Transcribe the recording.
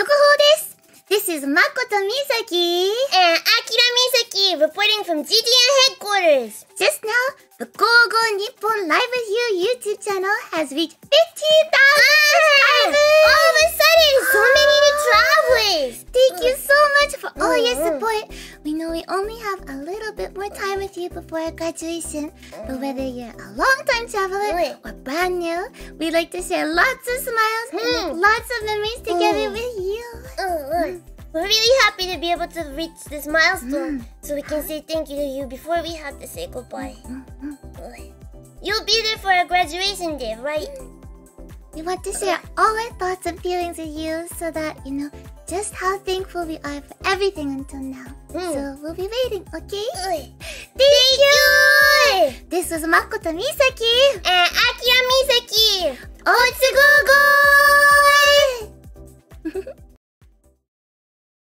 速報です This is Makoto Misaki and Akira Misaki reporting from GGN headquarters. Just now, the Go Go Nippon Live with You YouTube channel has reached 15,000! All of a sudden, so many! Thank you so much for all your mm-hmm. support. We know we only have a little bit more time with you before graduation, but whether you're a long-time traveler or brand new, we like to share lots of smiles and mm-hmm. lots of memories together mm. with really happy to be able to reach this milestone mm. so we can say thank you to you before we have to say goodbye. Mm, mm, mm. You'll be there for our graduation day, right? We want to share all our thoughts and feelings with you so that you know just how thankful we are for everything until now. Mm. So we'll be waiting, okay? Thank, Thank you! This was Makoto Misaki and Akira Misaki.